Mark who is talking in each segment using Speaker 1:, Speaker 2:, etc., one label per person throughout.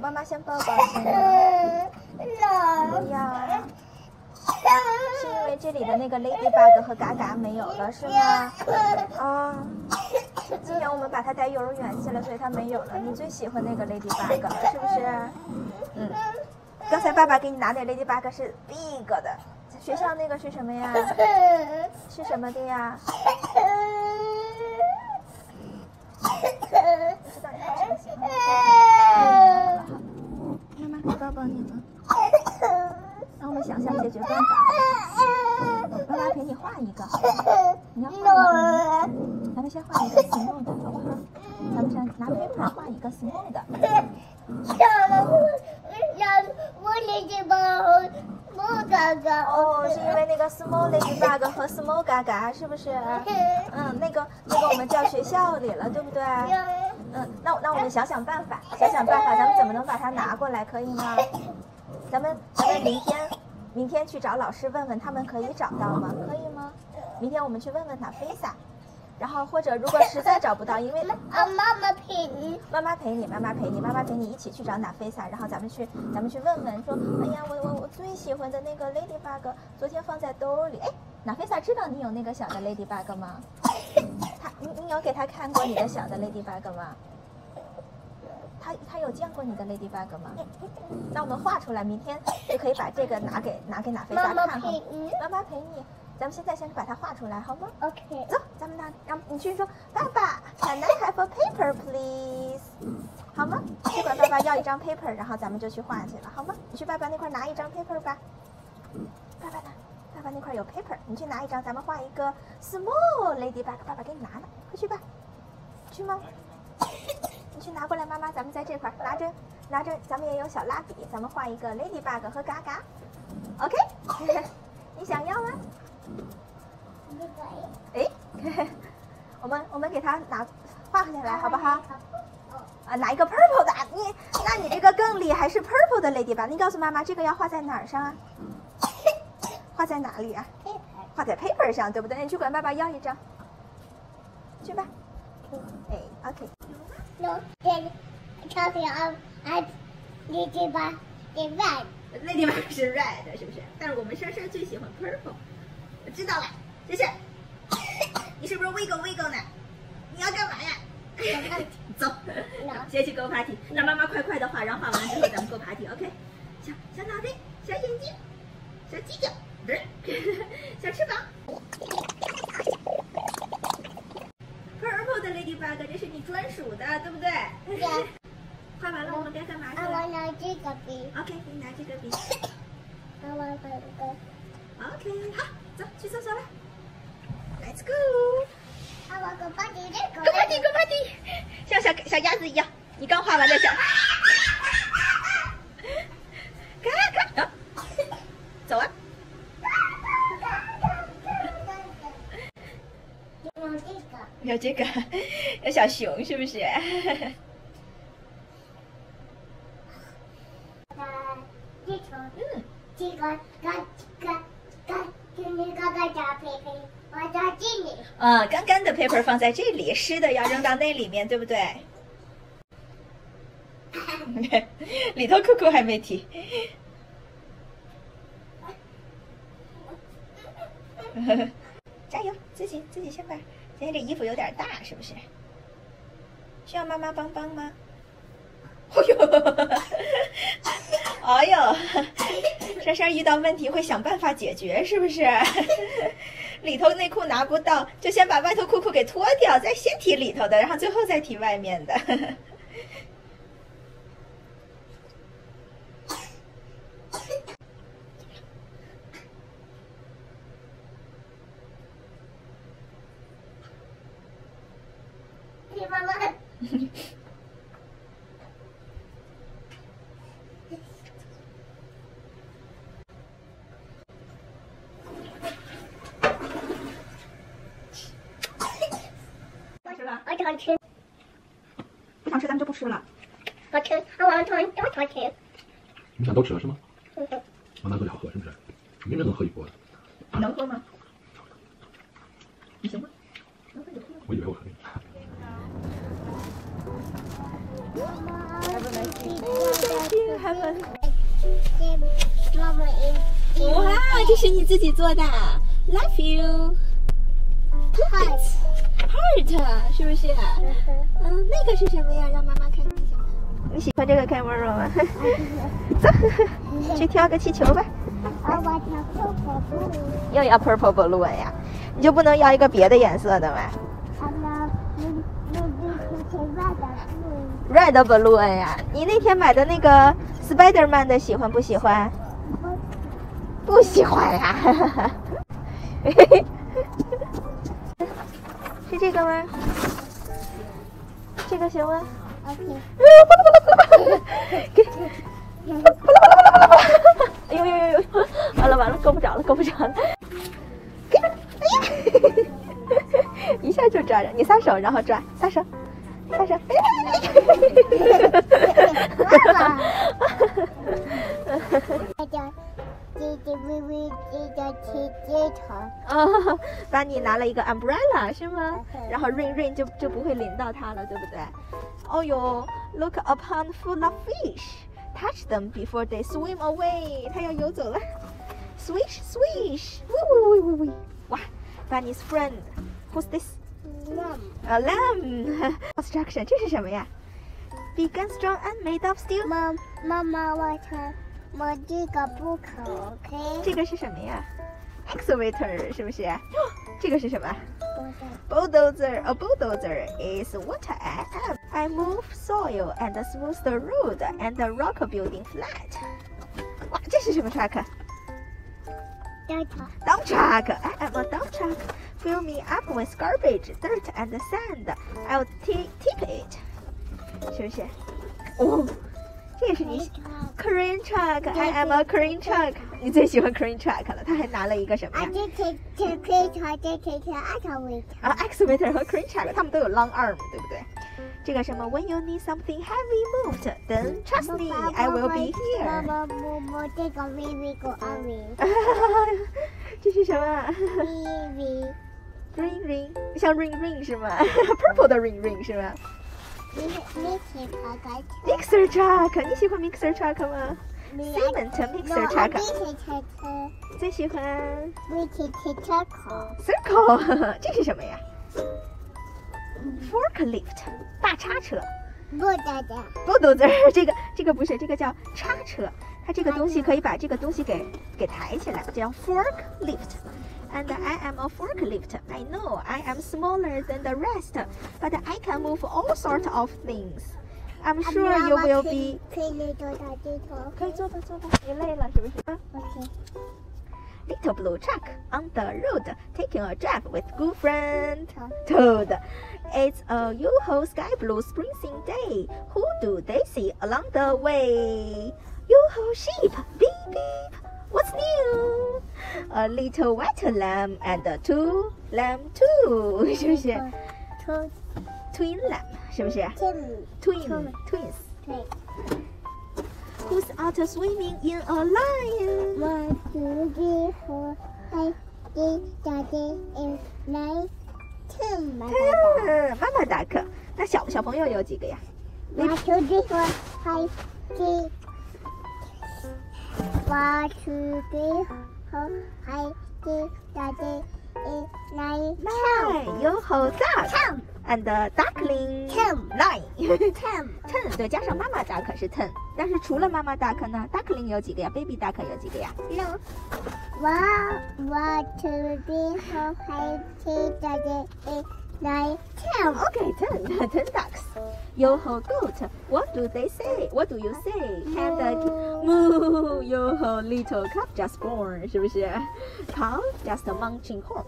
Speaker 1: 妈妈先抱抱先。哎呀，是因为这里的那个 Ladybug 和嘎嘎没有了是吗？啊，今年我们把它带幼儿园去了，所以它没有了。你最喜欢那个 Ladybug 了是不是？嗯，刚才爸爸给你拿的 Ladybug 是 big 的，学校那个是什么呀？是什么的呀？不知道你好什么喜欢？好好好，妈妈来抱抱你了。让我想想解决办法。妈妈陪你画一个，你要画吗，咱们先画一个小猫的，好不好？咱们先拿 paper 画一个 small 的。哦，是因为那个 small ladybug 和 small 嘎嘎是不是？嗯，那个那个我们叫学校里了，对不对？嗯，那那我们想想办法，想想办法，咱们怎么能把它拿过来，可以吗？咱们咱们明天明天去找老师问问，他们可以找到吗？可以吗？明天我们去问问他菲萨，然后或者如果实在找不到，因为
Speaker 2: 啊，妈妈陪你。
Speaker 1: 妈妈陪你，妈妈陪你，妈妈陪你一起去找娜菲萨，然后咱们去，咱们去问问，说，哎呀，我我我最喜欢的那个 ladybug，昨天放在兜里，哎，娜菲萨知道你有那个小的 ladybug 吗？他，你你有给他看过你的小的 ladybug 吗？他他有见过你的 ladybug 吗？那我们画出来，明天就可以把这个拿给拿给娜菲萨
Speaker 2: 妈妈
Speaker 1: 看哈。
Speaker 2: 陪你。
Speaker 1: 妈妈陪你，咱们现在先把它画出来，好吗
Speaker 2: ？OK。
Speaker 1: 走，咱们拿，让你去说，爸爸，Can I have a paper, please？好吗？去管爸爸要一张 paper，然后咱们就去画去了，好吗？你去爸爸那块拿一张 paper 吧。爸爸呢？爸爸那块有 paper，你去拿一张，咱们画一个 small ladybug，爸爸给你拿了，快去吧。去吗？你去拿过来，妈妈，咱们在这块儿拿着，拿着，咱们也有小蜡笔，咱们画一个 ladybug 和嘎嘎，OK？你想要吗？哎，我们我们给它拿画下来，好不好？啊，拿一个 purple 的，你那你这个更厉害，是 purple 的 Ladybug？你告诉妈妈这个要画在哪儿上啊？画在哪里啊？画在 paper 上，对不对？你去管爸爸要一张，去吧。哎，OK。
Speaker 2: No, then buy the red.
Speaker 1: ladybug 是 red 是不是？但是我们珊珊最喜欢 purple。我知道了，这是你是不是 wiggle wiggle 呢？你要干嘛呀？走，先去 go party。让妈妈快快的画，然后画完之后咱们 go party。OK，Okay? 小小脑袋，小眼睛，小犄角，不是，小翅膀。的 ladybug 这是你专属的对不对？
Speaker 2: 快
Speaker 1: 画完了我们该干嘛去了？
Speaker 2: 我拿这个
Speaker 1: 笔。Ok 你拿这个笔。
Speaker 2: 我要把这个。
Speaker 1: Ok 好走去厕所了 let's go
Speaker 2: 阿瓦格巴迪列
Speaker 1: 格格巴迪格巴迪像小小鸭子一样你刚画完的小
Speaker 2: 有这个，
Speaker 1: 有小熊是不是？嗯，
Speaker 2: 这个干干干，就那个干加配配，我在这里。
Speaker 1: 啊，干干的 paper 放在这里，湿的要扔到那里面，对不对？里头酷酷还没提。加油，自己自己先把，今天这衣服有点大，是不是？需要妈妈帮帮吗？哎呦，哎呦，珊珊遇到问题会想办法解决，是不是？里头内裤拿不到，就先把外头裤裤给脱掉，再先提里头的，然后最后再提外面的。
Speaker 2: 你妈妈。
Speaker 1: 吃了，
Speaker 2: 我想吃，
Speaker 1: 不想吃咱们就不吃了。
Speaker 3: 你想都吃了是吗？
Speaker 2: 嗯哼
Speaker 3: 王大哥好喝是不是？明明能喝一锅的，
Speaker 1: 能喝吗？你行吗？能喝就喝。
Speaker 3: 我以为我可
Speaker 1: 哇，这是你自己做的，Love you heart，heart 是不是？嗯，那个是什么呀？让妈妈。你喜欢这个 camera 吗？走，去挑个气球吧。
Speaker 2: 我我跳泡泡布，
Speaker 1: 又要 purple balloon 呀？你就不能要一个别的颜色的吗
Speaker 2: 我要那那那是外的布
Speaker 1: ，？Red balloon 呀？你那天买的那个 Spiderman 的喜欢不喜欢？不喜欢呀。是这个吗？这个行吗？
Speaker 2: OK，
Speaker 1: 给，哎呦呦呦呦！完了完了，够不着了，够不着了！一下就抓着，你撒手，然后抓，撒手，撒手。
Speaker 2: 爸爸，这叫这这微微这叫切接长，
Speaker 1: 哦，把你拿了一个 umbrella 是吗？然后 rain rain 就就不会淋到它了，对不对？哦哟，look upon full of fish。Touch them before they swim away。它要游走了，swish swish，喂喂喂喂喂，哇，Bunny's friend。Who's this？
Speaker 2: 妈
Speaker 1: A lamb. Construction，这是什么呀？Big and strong and made of steel。
Speaker 2: 妈妈妈，我看我这个不可 OK，
Speaker 1: 这个是什么呀？Excavator 是不是？ 这个是什么
Speaker 2: 不是？
Speaker 1: Bulldozer. A bulldozer is what I am. I move soil and smooth the road and rock a building flat. 哇，这是什么 truck？
Speaker 2: 这个
Speaker 1: Dump truck. I am a dump truck. Fill me up with garbage, dirt, and sand. I'll t- tip it. 是不是？哦，这也是你 crane truck. I am a crane truck. 你最喜欢 crane truck 了。他还拿了一个什么
Speaker 2: 啊
Speaker 1: 呀？，
Speaker 2: 这这这可以穿，这可以穿二条围
Speaker 1: 啊，excavator 和 crane truck 他们都有 long arm，对不对？这个什么，When you need something heavy moved, then trust me, I will be
Speaker 2: 妈
Speaker 1: here.
Speaker 2: 妈，我我这个微微个二维，
Speaker 1: 这是什么
Speaker 2: 微微，
Speaker 1: ？Ring ring，像 ring ring 是吗？Purple 的 ring ring 是吗
Speaker 2: 你你喜欢开车？
Speaker 1: ？Mixer truck，你喜欢 mixer truck 吗
Speaker 2: 你？
Speaker 1: Cement mixer
Speaker 2: 我
Speaker 1: truck，
Speaker 2: 这是车车，
Speaker 1: 最喜欢
Speaker 2: 我这是车口，
Speaker 1: circle，这是什么呀？Forklift，大叉车。
Speaker 2: 不的的，
Speaker 1: bulldozer 这个这个不是，这个叫叉车，它这个东西可以把这个东西给给抬起来，叫 forklift。And I am a forklift. I know I am smaller than the rest, but I can move all sorts of things. I'm sure you will be.
Speaker 2: 可以累多大这头？
Speaker 1: 可以坐吧，坐吧，你累了是不是？
Speaker 2: OK，
Speaker 1: Little blue truck on the road, taking a drive with good friend Toad. It's a Yoo-Hoo sky blue Springsteen day. Who do they see along the way? Yoo-Hoo sheep, beep beep. What's new? A little white lamb and two lamb too. 是不是
Speaker 2: 出？
Speaker 1: Twin lamb 是不是？Twin
Speaker 2: Twin
Speaker 1: twins. Who's out swimming in a lion?
Speaker 2: 我自己和海底大的一来听嘛。
Speaker 1: 嗯，妈妈达克。那小小朋友有几个呀？
Speaker 2: 我自己和海底，我自己和海底大的一来
Speaker 1: nine 有猴 duck
Speaker 2: Ten
Speaker 1: and duckling
Speaker 2: Ten
Speaker 1: nine
Speaker 2: ten
Speaker 1: ten 对，加上妈妈 duck 是 ten，但是除了妈妈 duck 呢，duckling 有几个呀？baby duck 有几个呀？
Speaker 2: no，我我自己和海底大的一来 ten
Speaker 1: Okay, ten ten ducks. Yo ho goat. What do they say? What do you say? And moo. Yo ho little calf just born. 是不是？Cow just munching corn.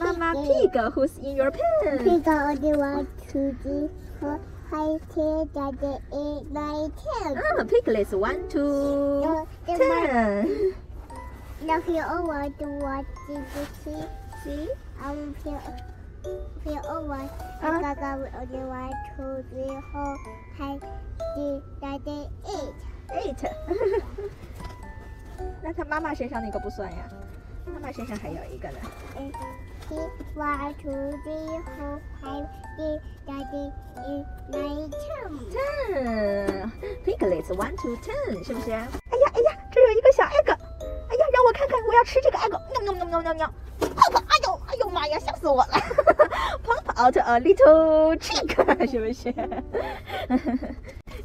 Speaker 1: 妈妈 pig who's in your pen?
Speaker 2: 这个我的我自己和海底大的一来 ten。
Speaker 1: 啊，piglets one two
Speaker 2: 然后这么
Speaker 1: ten.
Speaker 2: 然后我的我自己
Speaker 1: See?
Speaker 2: 嗯，然后然后我刚刚我的我出之后还是大的 eight。
Speaker 1: Eight. 那他妈妈身上那个不算呀，妈妈身上还有一个呢。
Speaker 2: 嗯，是我出之后还是大 Daddy is nine ten.
Speaker 1: ten piglets one to ten 是不是？哎呀哎呀，这有一个小 egg，哎呀，让我看看，我要吃这个 egg，喵喵喵喵喵喵，pop，哎呦哎呦妈呀，吓死我了，pop out a little chick，是不是？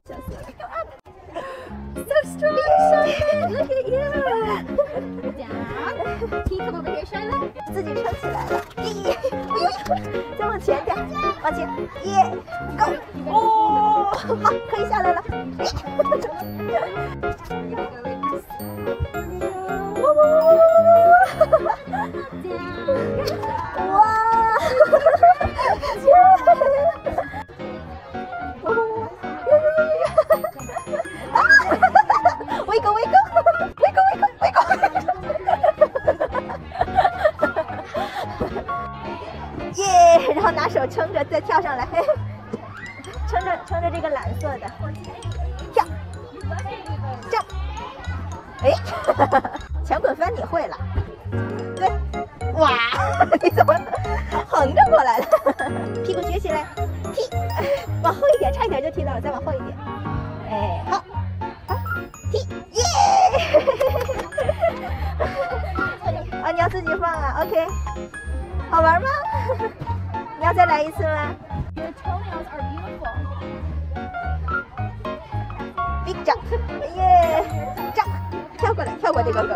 Speaker 1: 笑死了。So strong, Charlotte! Look at you! 自己撑起来了，一！哎呦，再往前点，往前，一，go！哦，好，可以下来了。你怎么横着过来了？屁股撅起来，踢，往后一点，差一点就踢到了，再往后一点，哎，好，好，踢，耶！啊，你要自己放啊，OK，好玩吗？你要再来一次吗？Big jump，耶，jump，跳过来，跳过这个狗狗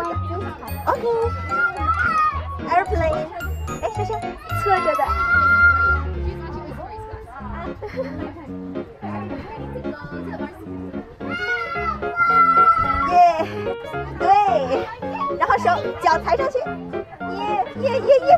Speaker 1: ，OK。哎，莎莎，侧着的，耶，对，然后手脚抬上去，耶耶耶耶，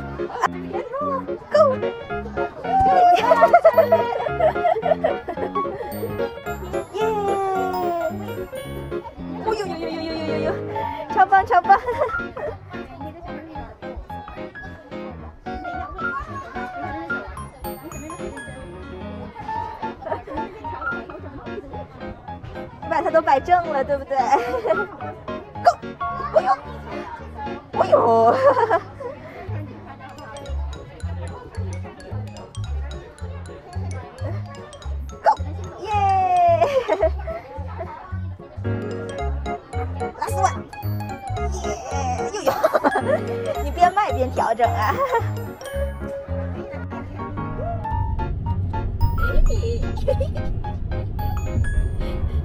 Speaker 1: 整啊！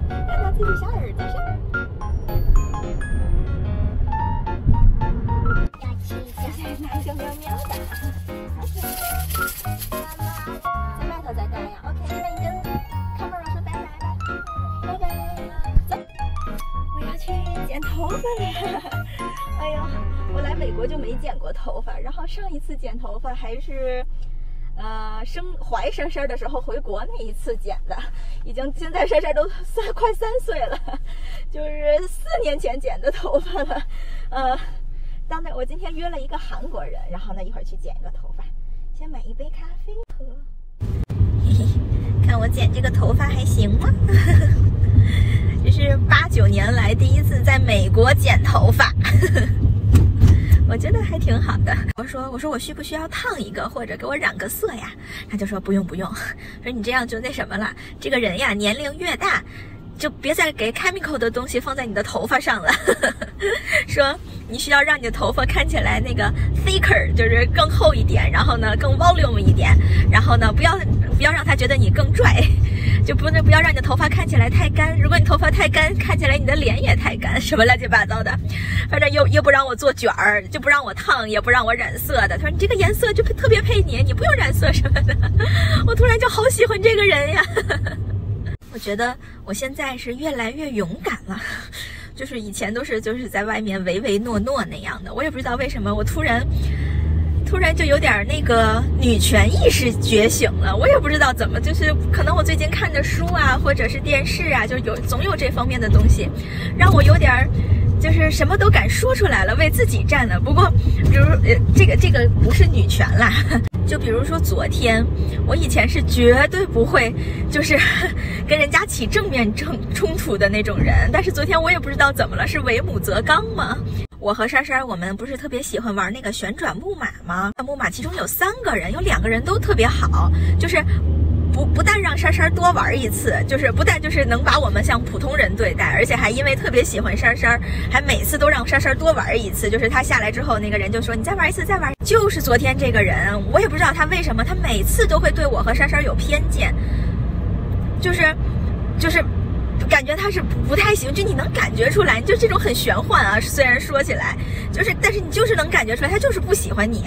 Speaker 1: 让它自己小耳朵上。哪个喵喵的？在外头再戴呀。OK，那你跟 camera 说拜拜吧，拜拜。走，我要去剪头发了。哎呦，我来美国就没剪过头发，然后上一次剪头发还是。呃，生怀珊珊的时候回国那一次剪的，已经现在珊珊都三快三岁了，就是四年前剪的头发了。呃，到那我今天约了一个韩国人，然后呢一会儿去剪一个头发，先买一杯咖啡喝。嘿嘿，看我剪这个头发还行吗？这是八九年来第一次在美国剪头发。我觉得还挺好的。我说我说我需不需要烫一个或者给我染个色呀？他就说不用不用，说你这样就那什么了。这个人呀年龄越大，就别再给 chemical 的东西放在你的头发上了。说你需要让你的头发看起来那个 thicker，就是更厚一点，然后呢更 volume 一点，然后呢不要不要让他觉得你更拽，就不能不要让你的头发看起来太干。如果你头发太干，看起来你的脸也太干，什么乱七八糟的。反正又又不让我做卷儿，就不让我烫，也不让我染色的。他说你这个颜色就特别配你，你不用染色什么的。我突然就好喜欢这个人呀。我觉得我现在是越来越勇敢了，就是以前都是就是在外面唯唯诺诺那样的。我也不知道为什么，我突然突然就有点那个女权意识觉醒了。我也不知道怎么，就是可能我最近看的书啊，或者是电视啊，就有总有这方面的东西，让我有点。就是什么都敢说出来了，为自己站了。不过，比如呃，这个这个不是女权啦。就比如说昨天，我以前是绝对不会就是 跟人家起正面冲冲突的那种人。但是昨天我也不知道怎么了，是为母则刚吗？我和珊珊，我们不是特别喜欢玩那个旋转木马吗？木马其中有三个人，有两个人都特别好，就是。不不但让珊珊多玩一次，就是不但就是能把我们像普通人对待，而且还因为特别喜欢珊珊，还每次都让珊珊多玩一次。就是他下来之后，那个人就说：“你再玩一次，再玩。”就是昨天这个人，我也不知道他为什么，他每次都会对我和珊珊有偏见，就是就是。感觉他是不不太行，就你能感觉出来，就这种很玄幻啊。虽然说起来就是，但是你就是能感觉出来，他就是不喜欢你。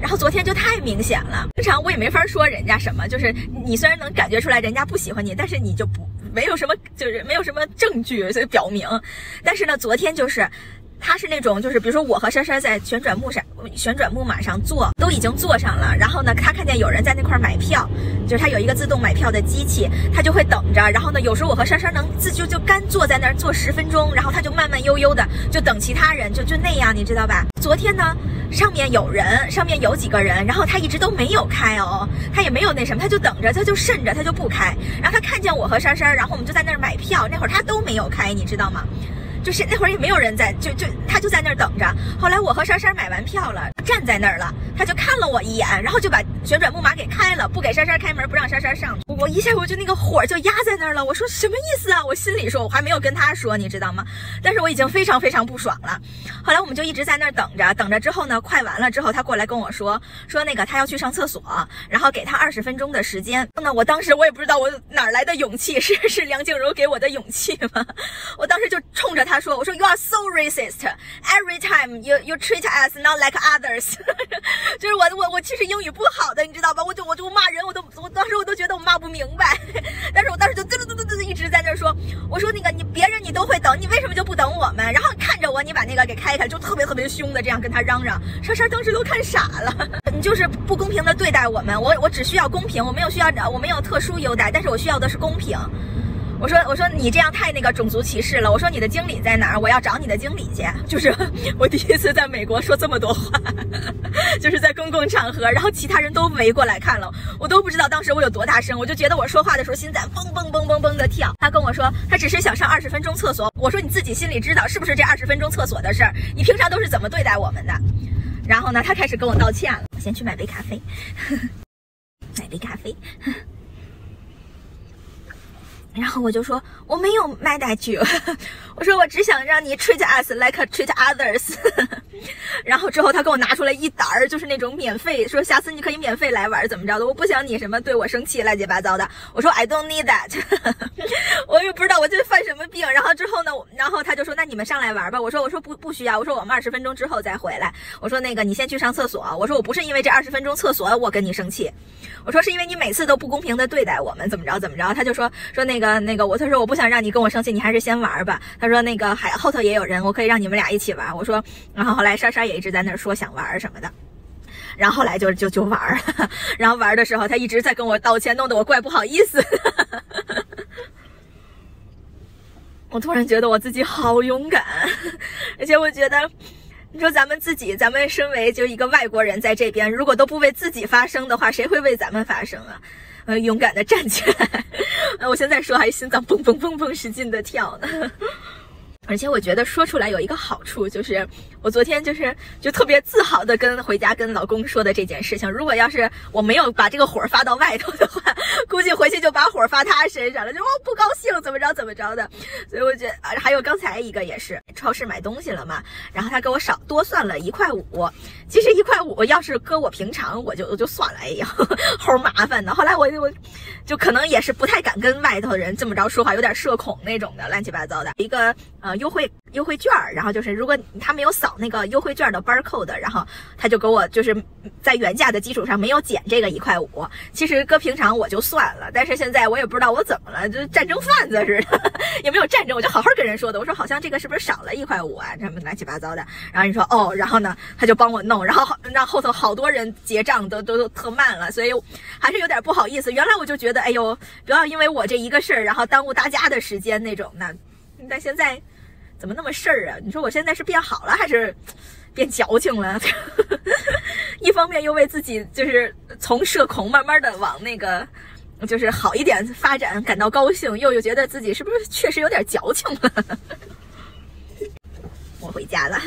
Speaker 1: 然后昨天就太明显了，平常我也没法说人家什么，就是你虽然能感觉出来人家不喜欢你，但是你就不没有什么，就是没有什么证据所以表明。但是呢，昨天就是。他是那种，就是比如说我和珊珊在旋转木上、旋转木马上坐，都已经坐上了。然后呢，他看见有人在那块买票，就是他有一个自动买票的机器，他就会等着。然后呢，有时候我和珊珊能自就就干坐在那儿坐十分钟，然后他就慢慢悠悠的就等其他人，就就那样，你知道吧？昨天呢，上面有人，上面有几个人，然后他一直都没有开哦，他也没有那什么，他就等着，他就渗着，他就不开。然后他看见我和珊珊，然后我们就在那儿买票，那会儿他都没有开，你知道吗？就是那会儿也没有人在，就就他就在那儿等着。后来我和珊珊买完票了，站在那儿了，他就看了我一眼，然后就把旋转木马给开了，不给珊珊开门，不让珊珊上。我一下我就那个火就压在那儿了。我说什么意思啊？我心里说，我还没有跟他说，你知道吗？但是我已经非常非常不爽了。后来我们就一直在那儿等着，等着之后呢，快完了之后，他过来跟我说，说那个他要去上厕所，然后给他二十分钟的时间。那我当时我也不知道我哪来的勇气，是是梁静茹给我的勇气吗？我当时就冲着他。他说：“我说 You are so racist. Every time you you treat us not like others。就是我我我其实英语不好的，你知道吧？我就我就骂人，我都我当时我都觉得我骂不明白。但是我当时就嘟嘟嘟嘟嘟一直在那说，我说那个你别人你都会等，你为什么就不等我们？然后看着我，你把那个给开开，就特别特别凶的这样跟他嚷嚷。莎莎当时都看傻了，你就是不公平的对待我们。我我只需要公平，我没有需要我没有特殊优待，但是我需要的是公平。”我说我说你这样太那个种族歧视了。我说你的经理在哪儿？我要找你的经理去。就是我第一次在美国说这么多话，就是在公共场合，然后其他人都围过来看了，我都不知道当时我有多大声，我就觉得我说话的时候心在嘣嘣嘣嘣嘣的跳。他跟我说他只是想上二十分钟厕所。我说你自己心里知道是不是这二十分钟厕所的事儿？你平常都是怎么对待我们的？然后呢，他开始跟我道歉了。我先去买杯咖啡，买杯咖啡。然后我就说我没有 mad at you，我说我只想让你 treat us like treat others。然后之后他给我拿出来一沓儿，就是那种免费，说下次你可以免费来玩，怎么着的？我不想你什么对我生气，乱七八糟的。我说 I don't need that，我也不知道我这犯什么病。然后之后呢，然后他就说那你们上来玩吧。我说我说不不需要，我说我们二十分钟之后再回来。我说那个你先去上厕所。我说我不是因为这二十分钟厕所我跟你生气，我说是因为你每次都不公平的对待我们，怎么着怎么着。他就说说那个呃那个我他说我不想让你跟我生气，你还是先玩吧。他说那个还后头也有人，我可以让你们俩一起玩。我说然后后来莎莎也。一直在那说想玩什么的，然后后来就就就玩了，然后玩的时候他一直在跟我道歉，弄得我怪不好意思。我突然觉得我自己好勇敢，而且我觉得，你说咱们自己，咱们身为就一个外国人在这边，如果都不为自己发声的话，谁会为咱们发声啊？呃，勇敢的站起来。我现在说还心脏砰砰砰砰使劲的跳呢。而且我觉得说出来有一个好处，就是我昨天就是就特别自豪的跟回家跟老公说的这件事情。如果要是我没有把这个火发到外头的话，估计回去就把火发他身上了，就我不高兴，怎么着怎么着的。所以我觉得啊，还有刚才一个也是，超市买东西了嘛，然后他给我少多算了一块五。其实一块五要是搁我平常，我就我就算了，哎呀，齁麻烦的。后来我就我就可能也是不太敢跟外头人这么着说话，有点社恐那种的，乱七八糟的一个呃。优惠优惠券儿，然后就是如果他没有扫那个优惠券的 barcode，然后他就给我就是在原价的基础上没有减这个一块五。其实搁平常我就算了，但是现在我也不知道我怎么了，就战争贩子似的，也没有战争，我就好好跟人说的。我说好像这个是不是少了一块五啊？什么乱七八糟的。然后你说哦，然后呢他就帮我弄，然后让后头好多人结账都都都特慢了，所以还是有点不好意思。原来我就觉得哎呦，不要因为我这一个事儿，然后耽误大家的时间那种的。但现在。怎么那么事儿啊？你说我现在是变好了还是变矫情了？一方面又为自己就是从社恐慢慢的往那个就是好一点发展感到高兴，又又觉得自己是不是确实有点矫情了？我回家了。